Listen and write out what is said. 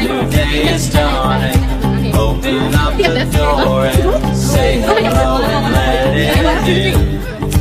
new day is dawning. Open up the door and say hello and let it in.